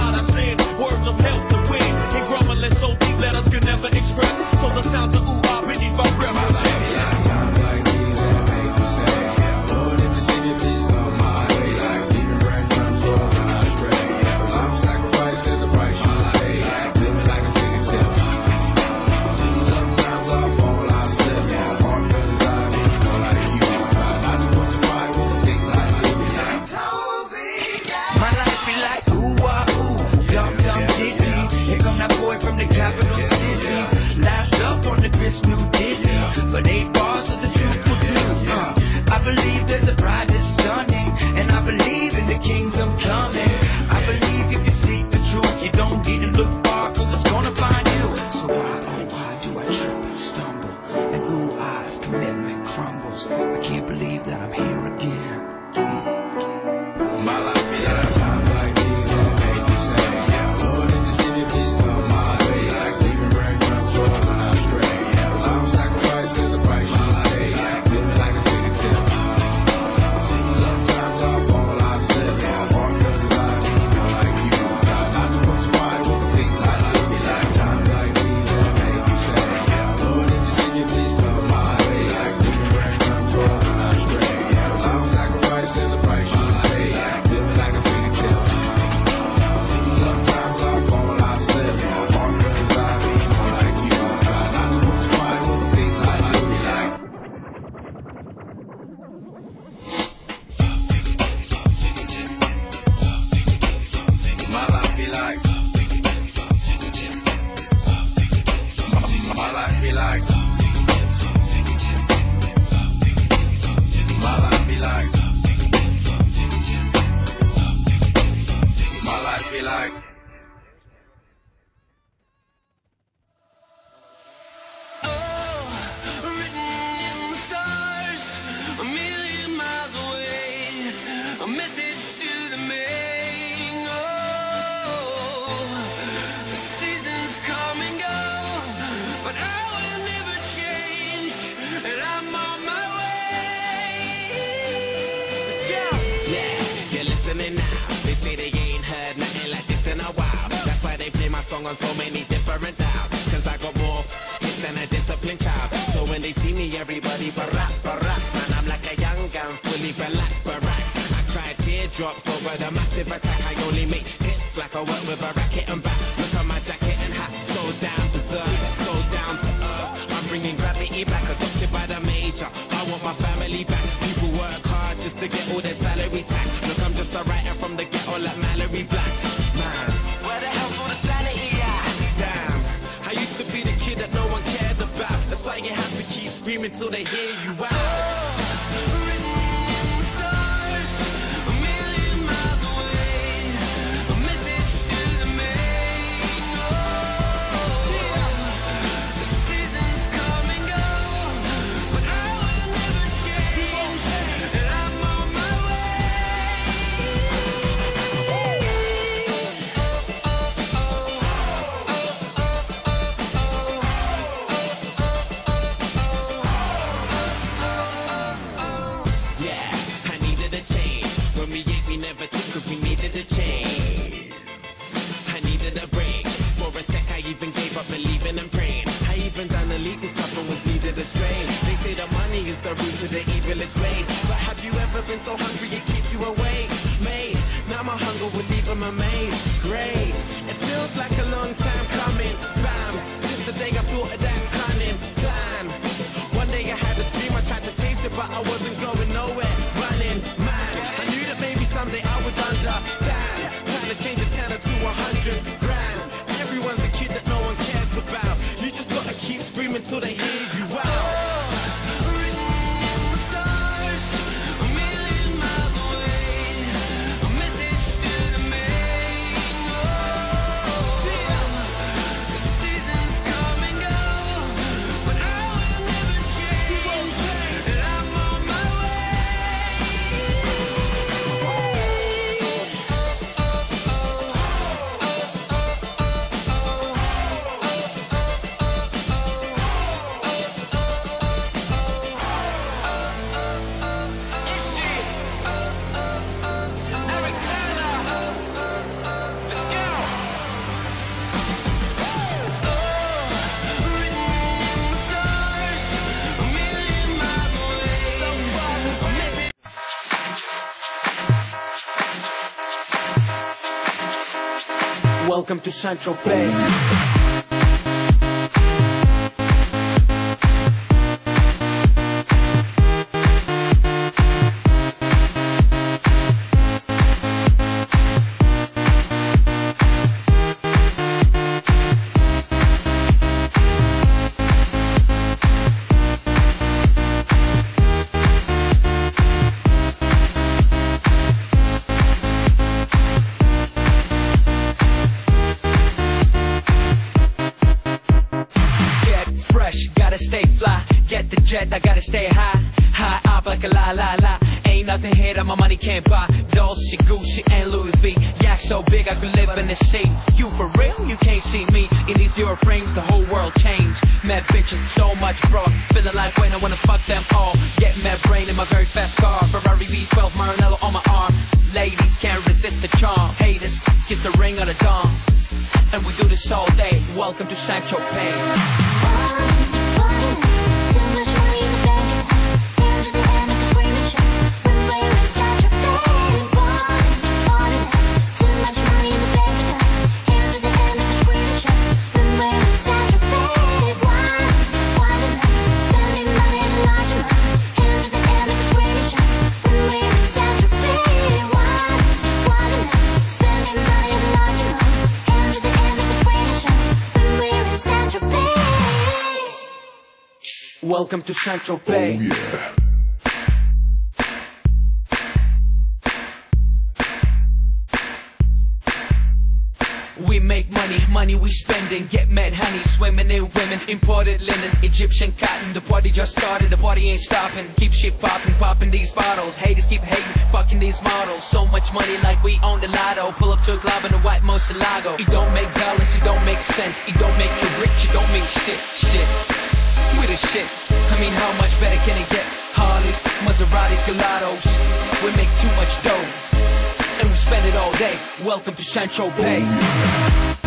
God I send. Words of help to win. And grumbling so deep letters can never express. So the sounds of ooh message to the main. Oh, the seasons come and go, but I will never change, and I'm on my way. Let's go. Yeah, you're listening now. They say they ain't heard nothing like this in a while. That's why they play my song on so many different dials. Cause I got more hits than a disciplined child. So when they see me, everybody barack, baracks. Man, I'm like a young gun, fully black, barack. Teardrops over the massive attack. I only make hits like I work with a racket and back. Look at my jacket and hat, so down berserk, so down to earth. I'm bringing gravity back, adopted by the major. I want my family back. People work hard just to get all their salary tax. Look, I'm just a writer from the ghetto like Mallory Black. Man, where the hell's all the sanity at? Damn, I used to be the kid that no one cared about. That's why you have to keep screaming till they hear you out. Is the root of the evilest ways. But have you ever been so hungry it keeps you awake? Mate, now my hunger will leave them amazed. Great, it feels like a long time coming. Bam, since the day I thought of that cunning plan. One day I had a dream, I tried to chase it, but I wasn't going nowhere. Running, man, I knew that maybe someday I would understand. Trying to change a tenner to a hundred grand. Everyone's a kid that no one cares about. You just gotta keep screaming till they hear you Welcome to Central Bay. Get the jet, I gotta stay high. High up like a la la la. Ain't nothing here that my money can't buy. Dolce, Gucci, and Louis V. Yak so big I could live in the sea. You for real? You can't see me. In these zero frames, the whole world changed. Mad bitches, so much bro. Feeling like when I wanna fuck them all. Get mad brain in my very fast car. Ferrari V12, Maranello on my arm. Ladies can't resist the charm. Haters, kiss the ring on the dawn. And we do this all day. Welcome to Sancho Pay. Welcome to Central oh, Bay. We make money, money we spending. Get mad honey, swimming in women. Imported linen, Egyptian cotton. The party just started, the party ain't stopping. Keep shit popping, popping these bottles. Haters keep hating, fucking these models. So much money like we own the lotto. Pull up to a club in a white Murciélago. It don't make dollars, it don't make sense. It don't make you rich, it don't mean shit, shit. We the shit. I mean, how much better can it get? Harleys, Maseratis, Gallardos. We make too much dough. And we spend it all day. Welcome to Central Bay.